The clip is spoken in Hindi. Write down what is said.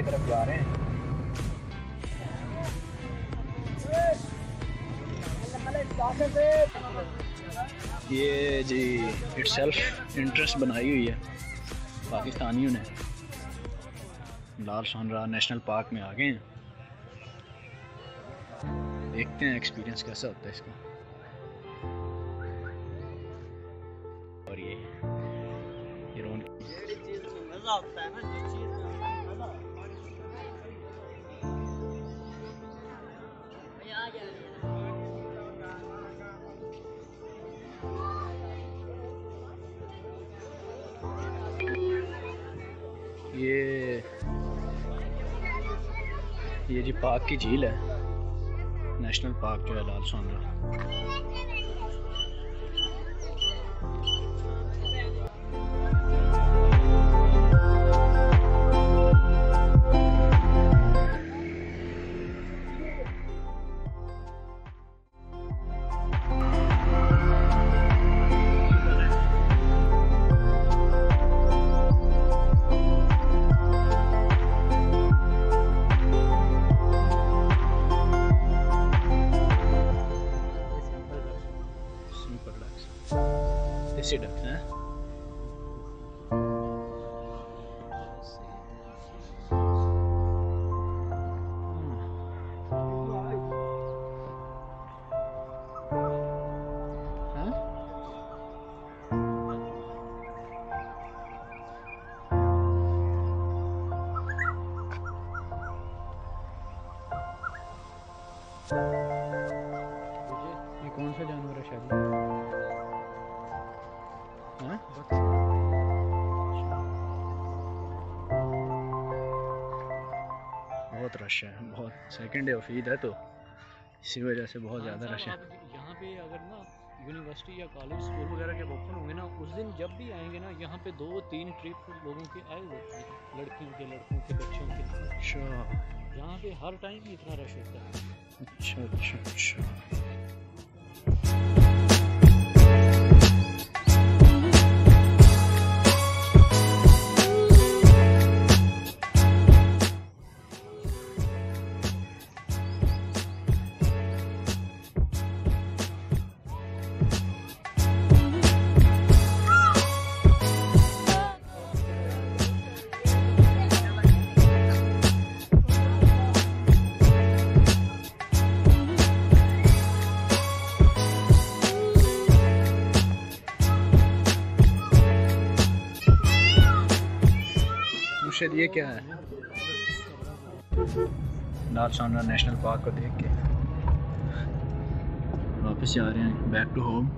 की तरफ़ जा रहे हैं। ये जी इट सेल्फ इंटरेस्ट बनाई हुई है। पाकिस्तानियों ने। लाल सोनरा नेशनल पार्क में आ गए हैं। देखते हैं एक्सपीरियंस कैसा होता है इसका। और ये ये रोन तो मज़ा आता है ना जो चीज़ ये ये जी पार्क की झील है। नेशनल पार्क जो है लाल सोनरा देसी डक्स हाँ? ये कौन सा जानवर है शायद हाँ? बहुत रश है बहुत सेकेंड डे ऑफ़ ईद है तो इसी वजह से बहुत ज़्यादा रश है। यहाँ पे अगर ना यूनिवर्सिटी या कॉलेज स्कूल वगैरह के ओपन होंगे ना उस दिन जब भी आएँगे ना यहाँ पे दो तीन ट्रिप लोगों के आए हुए हैं लड़कियों के लड़कों के बच्चों के। अच्छा। यहाँ पे हर टाइम ही इतना रश होता है। अच्छा अच्छा अच्छा। मुर्शद ये क्या है? लाल सोनरा नेशनल पार्क को देख के। वापस जा रहे हैं बैक टू होम